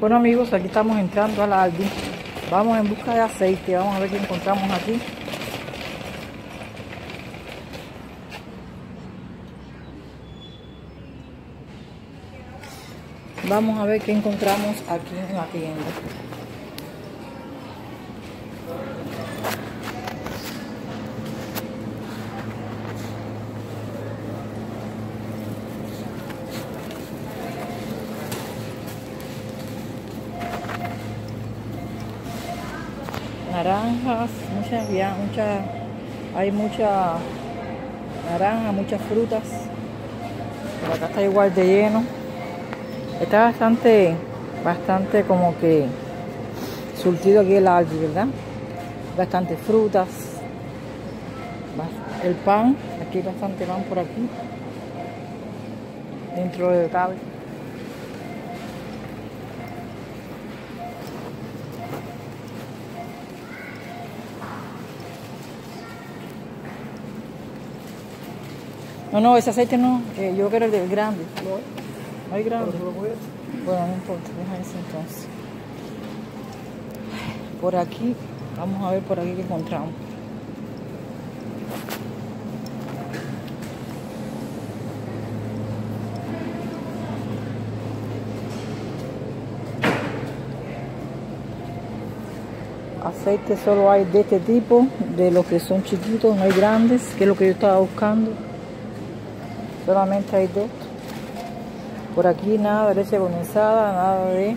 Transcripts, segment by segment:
Bueno amigos, aquí estamos entrando al Aldi. Vamos en busca de aceite. Vamos a ver qué encontramos aquí. Vamos a ver qué encontramos aquí en la tienda. Muchas, muchas, hay mucha naranja, muchas frutas. Por acá está igual de lleno. Está bastante, bastante como que surtido aquí el Aldi, ¿verdad? Bastante frutas. El pan, aquí hay bastante pan por aquí. Dentro del cabe. No, no, ese aceite no, yo quiero el del grande. ¿No hay grande? Bueno, no importa, deja ese entonces. Por aquí, vamos a ver por aquí que encontramos. Aceite solo hay de este tipo, de los que son chiquitos, no hay grandes, que es lo que yo estaba buscando. Solamente hay dos. Por aquí nada de leche condensada, nada de...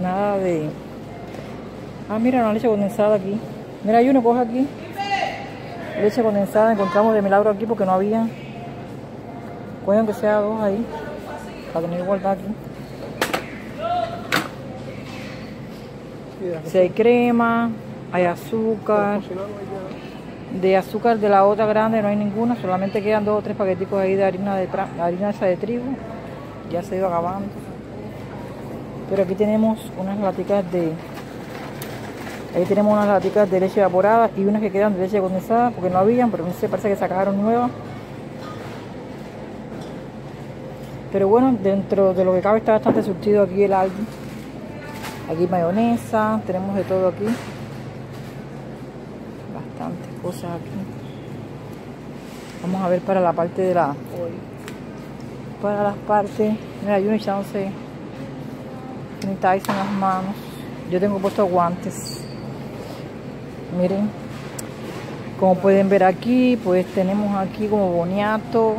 Nada de... Ah, mira, una leche condensada aquí. Mira, hay uno, coge aquí. Leche condensada, encontramos de milagro aquí porque no había. Cogen que sea dos ahí. Para tener igualdad aquí. Si hay crema, hay azúcar. De azúcar de la otra grande no hay ninguna, solamente quedan dos o tres paqueticos ahí de harina de harina esa de trigo. Ya se iba acabando. Pero aquí tenemos unas laticas de ahí tenemos unas laticas de leche evaporada y unas que quedan de leche condensada porque no habían, pero no sé, parece que sacaron nuevas. Pero bueno, dentro de lo que cabe está bastante surtido aquí el Aldi. Aquí mayonesa, tenemos de todo aquí. Cosas aquí. Vamos a ver para la parte de la... Para las partes... Mira, un echándose sanitizer en las manos. Yo tengo puesto guantes. Miren. Como pueden ver aquí, pues tenemos aquí como boniato.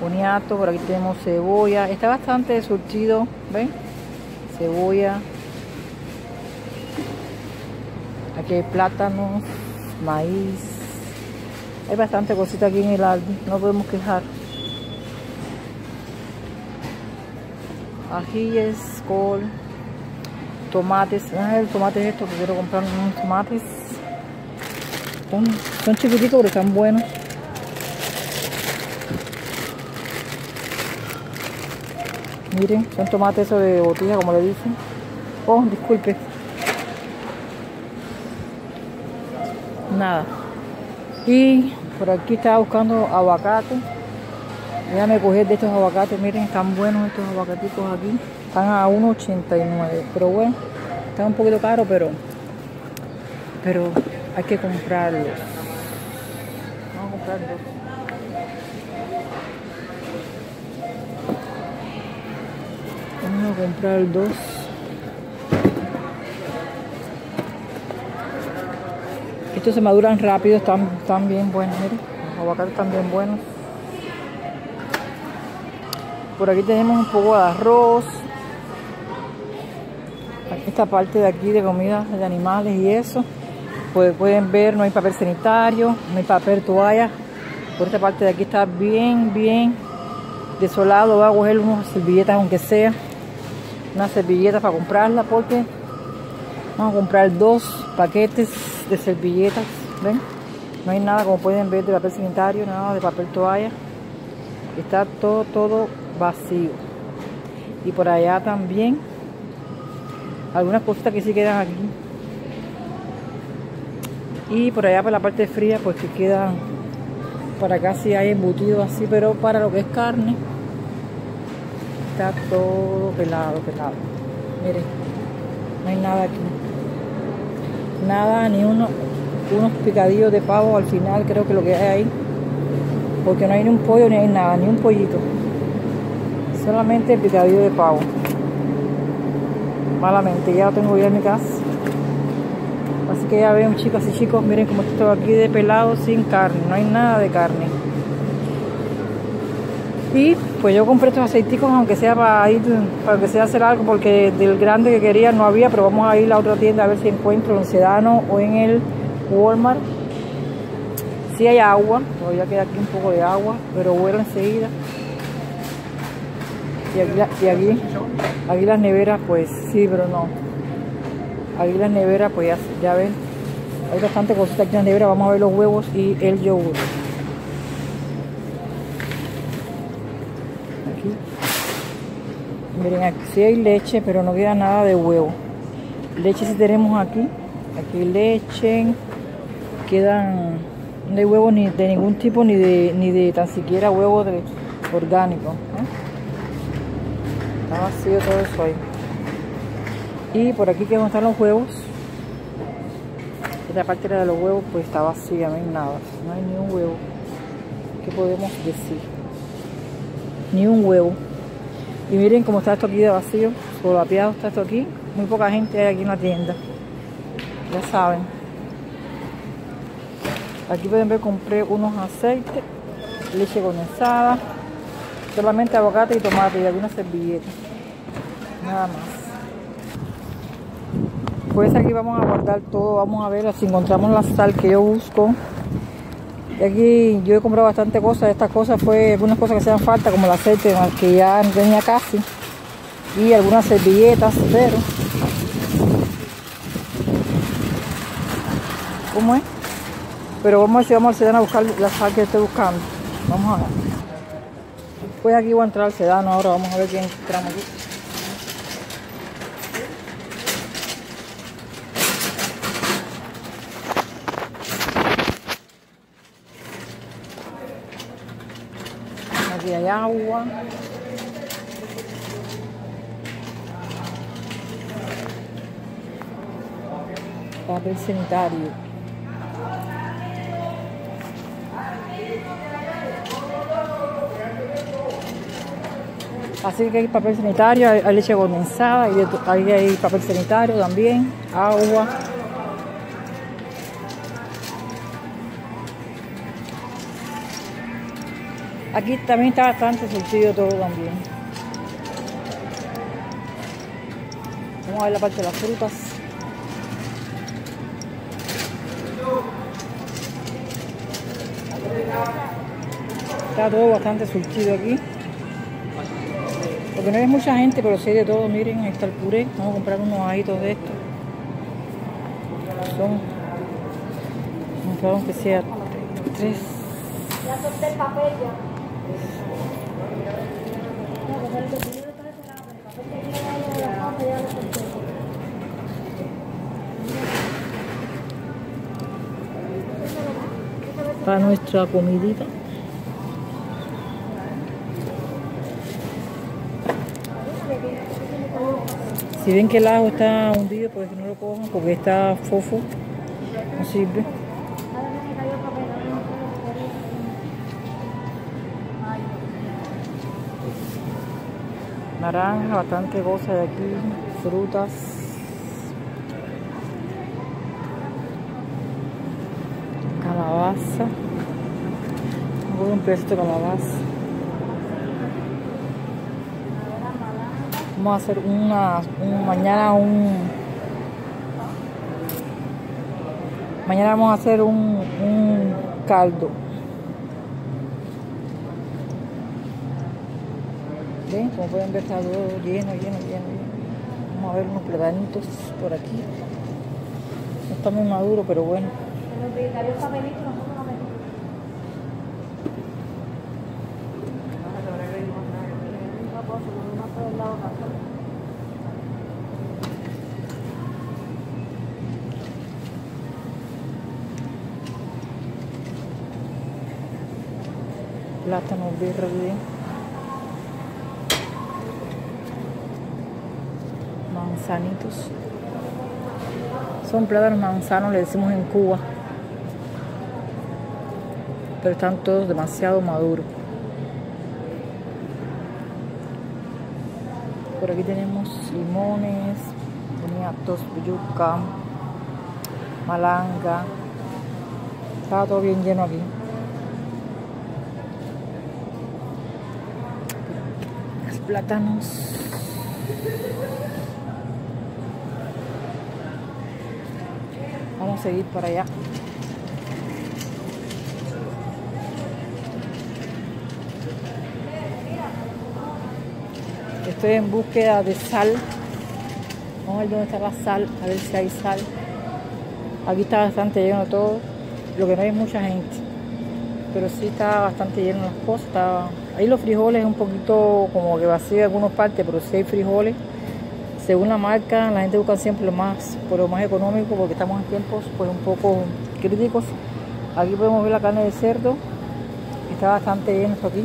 Boniato, por aquí tenemos cebolla. Está bastante surtido, ¿ven? cebolla. Aquí hay plátanos, maíz. Hay bastante cosita aquí en el Aldi, no podemos quejar. Ajíes, col, tomates. Ah, el tomate es esto que quiero comprar unos tomates. Son, son chiquititos pero están buenos. Miren, son tomates esos de botella, como le dicen. Oh, disculpe. Nada. Y por aquí estaba buscando aguacate. Déjame coger de estos aguacates. Miren, están buenos estos aguacatitos aquí. Están a 1.89. Pero bueno, están un poquito caros, pero, pero hay que comprarlos. Vamos a comprarlos. Vamos a comprar dos. Estos se maduran rápido, están, están bien buenos, miren. Los aguacates están bien buenos. Por aquí tenemos un poco de arroz. Esta parte de aquí de comida de animales y eso. Pues pueden ver, no hay papel sanitario, no hay papel toalla. Por esta parte de aquí está bien, bien desolado. Voy a coger unas servilletas aunque sea una servilleta para comprarla porque vamos a comprar dos paquetes de servilletas ven no hay nada como pueden ver de papel sanitario nada de papel toalla está todo todo vacío y por allá también algunas cositas que sí quedan aquí y por allá por la parte fría pues que quedan para acá sí hay embutidos así pero para lo que es carne está todo pelado, pelado. Miren, no hay nada aquí. Nada, ni uno, unos picadillos de pavo al final, creo que lo que hay ahí. Porque no hay ni un pollo ni hay nada, ni un pollito. Solamente picadillo de pavo. Malamente, ya lo tengo ya en mi casa. Así que ya ven chicos y chicos, miren cómo estoy aquí de pelado sin carne, no hay nada de carne. Y pues yo compré estos aceiticos aunque sea para ir, para que sea hacer algo, porque del grande que quería no había, pero vamos a ir a la otra tienda a ver si encuentro en Sedano o en el Walmart. Si hay agua, todavía queda aquí un poco de agua, pero vuelo enseguida. Y aquí, aquí, las neveras, pues sí, pero no. Aquí las neveras, pues ya, ya ven, hay bastante cositas aquí en la nevera. Vamos a ver los huevos y el yogur. Miren, aquí sí hay leche, pero no queda nada de huevo. Leche sí tenemos aquí. Aquí leche. Quedan, no hay huevos ni de ningún tipo, ni de, ni de tan siquiera huevo de orgánico. Está vacío todo eso ahí. Y por aquí que están los huevos. Esta parte de los huevos pues está vacía, no hay nada. No hay ni un huevo. ¿Qué podemos decir? Ni un huevo. Y miren cómo está esto aquí de vacío. Solapeado está esto aquí. Muy poca gente hay aquí en la tienda. Ya saben. Aquí pueden ver, compré unos aceites, leche condensada, solamente aguacate y tomate y algunas servilletas. Nada más. Pues aquí vamos a guardar todo, vamos a ver si encontramos la sal que yo busco. Y aquí yo he comprado bastante cosas, estas cosas fue algunas cosas que hacían falta, como el aceite que ya no tenía casi. Y algunas servilletas, pero... ¿Cómo es? Pero vamos a ver si vamos al sedano a buscar la sal que estoy buscando. Vamos a ver. Pues aquí voy a entrar al sedano ahora, vamos a ver qué encontramos aquí. Aquí hay agua. Papel sanitario. Así que hay papel sanitario, hay, leche condensada, hay, hay papel sanitario también, agua. Aquí también está bastante surtido todo también. Vamos a ver la parte de las frutas. Está todo bastante surtido aquí. Porque no hay mucha gente, pero sí hay de todo. Miren, ahí está el puré. Vamos a comprar unos ajitos de estos. Son. A que sea tres. Ya solté el papel ya. Para nuestra comidita. Si ven que el ajo está hundido, pues no lo cojan porque está fofo. No sirve. Naranja, bastante cosas de aquí, frutas. Calabaza. Voy un pedazo de calabaza. Vamos a hacer una, un, mañana un mañana vamos a hacer un, un caldo. Como pueden ver está todo lleno, lleno, lleno. Vamos a ver unos platanitos por aquí. Está muy maduro, pero bueno. Pero utilizaré el papelito, nosotros lo metemos. Un reposo, con una por el lado acá. Plátano verde. Manzanitos. Son plátanos manzanos, le decimos en Cuba. Pero están todos demasiado maduros. Por aquí tenemos limones, boniatos, yuca, malanga. Estaba todo bien lleno aquí. Los plátanos. Vamos a seguir para allá. Estoy en búsqueda de sal. Vamos a ver dónde está la sal, a ver si hay sal. Aquí está bastante lleno todo, lo que no hay mucha gente. Pero sí está bastante lleno las cosas. Ahí los frijoles un poquito como que vacío en algunas partes, pero sí hay frijoles. Según la marca, la gente busca siempre lo más, por lo más económico, porque estamos en tiempos pues un poco críticos. Aquí podemos ver la carne de cerdo, está bastante lleno esto aquí.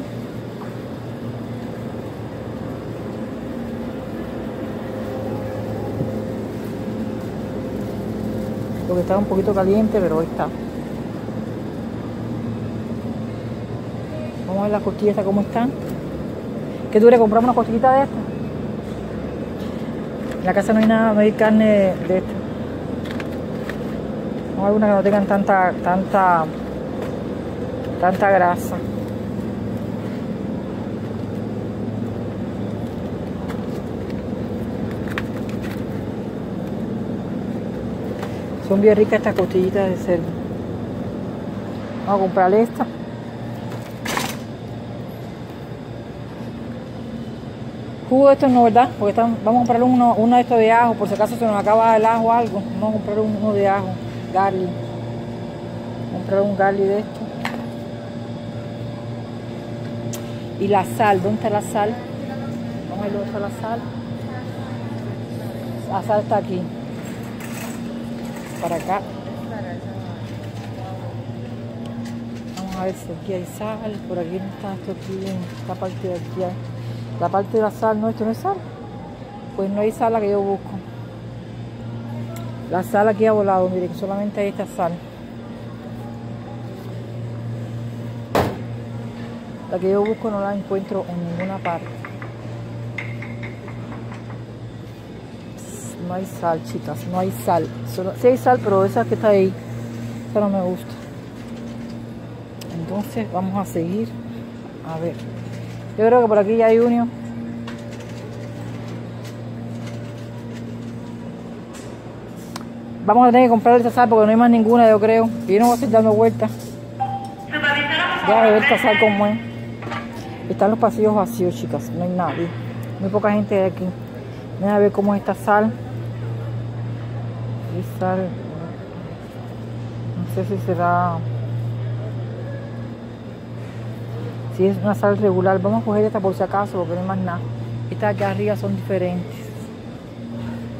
porque estaba un poquito caliente, pero hoy está. Vamos a ver las costillas cómo están. ¿Qué dure compramos una costillita de esta? En la casa no hay nada, no hay carne de esta. No hay una que no tengan tanta, tanta, tanta grasa. Son bien ricas estas costillitas de cerdo. Vamos a comprarle esta. Jugo de estos no, ¿verdad? Porque están, vamos a comprar uno, uno de estos de ajo, por si acaso se nos acaba el ajo o algo. Vamos a comprar uno de ajo, garlic. Comprar un garlic de esto. Y la sal, ¿dónde está la sal? Vamos a ver dónde está la sal. La sal está aquí para acá. Vamos a ver si aquí hay sal. Por aquí no está esto aquí, en esta parte de aquí. Hay. La parte de la sal, no, esto no es sal. Pues no hay sal la que yo busco. La sal aquí ha volado, miren, solamente hay esta sal. La que yo busco no la encuentro en ninguna parte. no hay sal, chicas, no hay sal. Solo, sí hay sal, pero esa que está ahí, esa no me gusta. Entonces vamos a seguir. A ver. Yo creo que por aquí ya hay uno. Vamos a tener que comprar esta sal porque no hay más ninguna, yo creo. Y yo no voy a seguir dando vueltas. Ya a ver esta sal como es. Están los pasillos vacíos, chicas. No hay nadie. Muy poca gente de aquí. Voy a ver cómo es esta sal. Y sal. No sé si será. Si es una sal regular. Vamos a coger esta por si acaso porque no hay más nada. Estas aquí arriba son diferentes.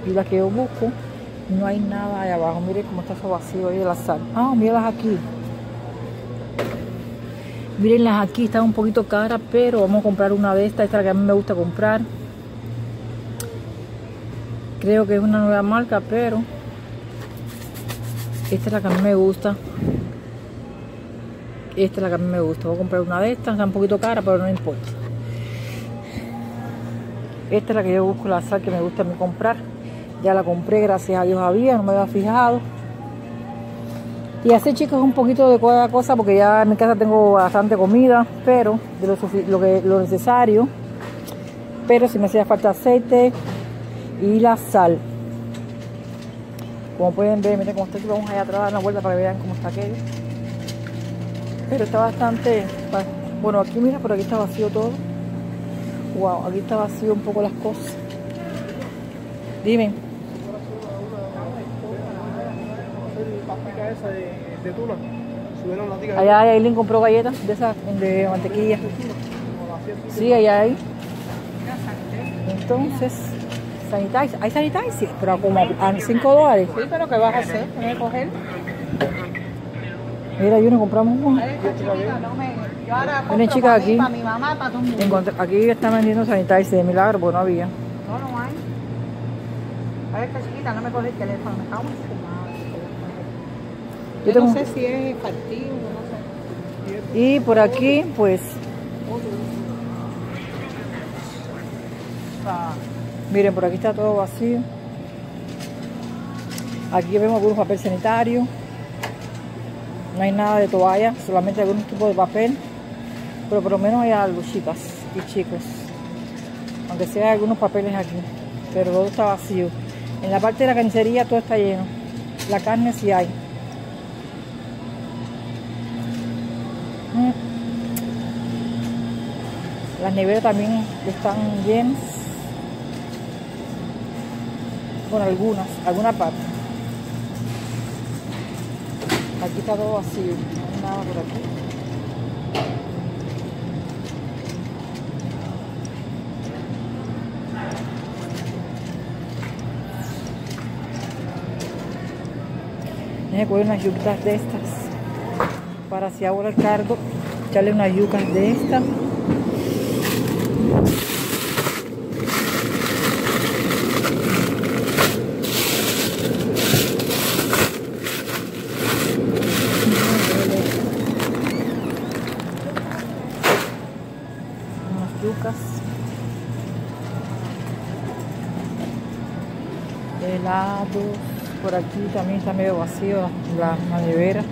Y las que yo busco, no hay nada ahí abajo. Mire cómo está eso vacío ahí de la sal. Ah, míralas aquí. Mírenlas aquí, están un poquito caras, pero vamos a comprar una de estas. Esta es la que a mí me gusta comprar. Creo que es una nueva marca, pero esta es la que a mí me gusta. Esta es la que a mí me gusta. Voy a comprar una de estas. Está un poquito cara, pero no importa. Esta es la que yo busco, la sal que me gusta a mí comprar. Ya la compré, gracias a Dios había, no me había fijado. Y así chicos un poquito de cada cosa porque ya en mi casa tengo bastante comida, pero de lo, lo, que, lo necesario. Pero si me hacía falta aceite y la sal. Como pueden ver, miren cómo está aquí, vamos allá atrás a dar una vuelta para que vean cómo está aquello. Pero está bastante, bueno aquí mira, por aquí está vacío todo. Wow, aquí está vacío un poco las cosas. Dime. Allá Aileen compró galletas de esas de mantequilla. Sí, allá hay. Entonces, sanitizer. ¿Hay sanitizer? Pero como a 5 dólares. Sí, pero ¿qué vas a hacer? ¿Tienes que coger? Mira, yo no compramos uno. Miren, chicas, aquí. para mi mamá, para todo mundo. Aquí están vendiendo sanitizer de milagro porque no había. No, no hay. A ver, esta chiquita no me coge el teléfono, me cago en. Yo no sé si es partido, no sé. Y por aquí, pues, miren, por aquí está todo vacío. Aquí vemos algunos papel sanitario. No hay nada de toalla, solamente algún tipo de papel. Pero por lo menos hay algo, chicas y chicos. Aunque sea algunos papeles aquí. Pero todo está vacío. En la parte de la carnicería todo está lleno. La carne sí hay. Mm. Las neveras también están llenas. Bueno, algunas, alguna parte. Está no hay nada por aquí. Déjenme coger unas yucas de estas. Para si hago el cargo, echarle unas yucas de estas. Por aquí también está medio vacío la, la nevera.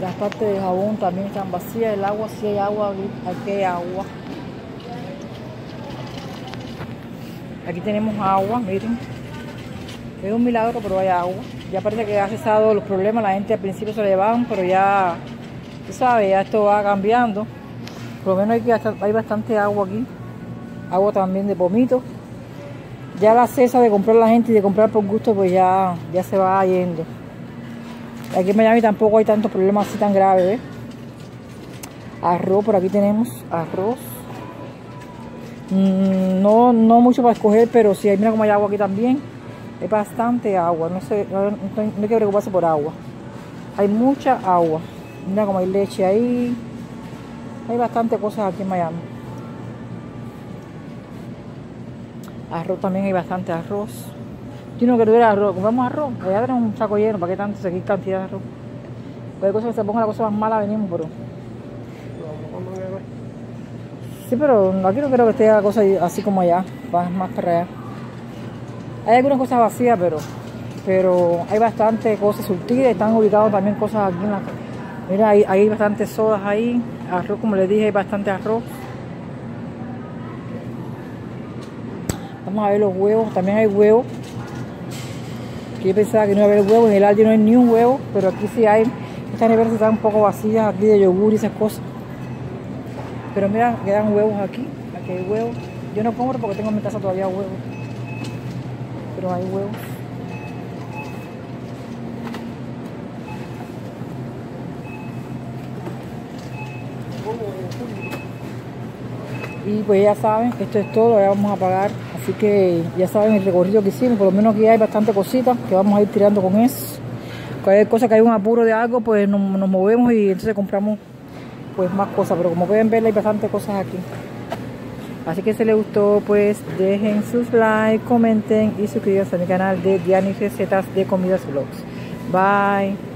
Las partes de jabón también están vacías el agua sí hay agua aquí hay agua. Aquí tenemos agua miren es un milagro pero hay agua ya parece que ha cesado los problemas la gente al principio se llevaban pero ya tú sabes ya esto va cambiando por lo menos hay, que hay bastante agua aquí agua también de pomito ya la cesa de comprar la gente y de comprar por gusto pues ya, ya se va yendo Aquí en Miami tampoco hay tantos problemas así tan graves, ¿ves? Arroz, por aquí tenemos arroz. Mm, no, no mucho para escoger, pero sí, mira como hay agua aquí también. Hay bastante agua, no sé, no, no hay- que preocuparse por agua. Hay mucha agua. Mira como hay leche ahí. Hay bastante cosas aquí en Miami. Arroz también hay bastante arroz. Yo no quiero ver arroz, compramos arroz, voy a un saco lleno, ¿para qué tanto seguir cantidad de arroz? Cualquier cosa que se ponga la cosa más mala venimos, pero. Sí, pero aquí no creo que esté la cosa así como allá, va más para allá. Hay algunas cosas vacías, pero pero hay bastante cosas surtidas, están ubicados también cosas aquí en la Mira, hay, hay bastantes sodas ahí, arroz, como les dije, hay bastante arroz. Vamos a ver los huevos, también hay huevos. Yo pensaba que no iba a haber huevos, en el Aldi no hay ni un huevo, pero aquí sí hay. Estas neveras están un poco vacías aquí de yogur y esas cosas. Pero mira, quedan huevos aquí, aquí hay huevos. Yo no compro porque tengo en mi casa todavía huevos. Hay huevos. Y pues ya saben, esto es todo, ya vamos a pagar. Así que ya saben el recorrido que hicimos, por lo menos aquí hay bastante cositas que vamos a ir tirando con eso. Cualquier cosa que hay un apuro de algo, pues nos, nos movemos y entonces compramos pues más cosas. Pero como pueden ver hay bastante cosas aquí. Así que si les gustó, pues dejen sus likes, comenten y suscríbanse a mi canal de Diani Recetas de Comidas Vlogs. Bye.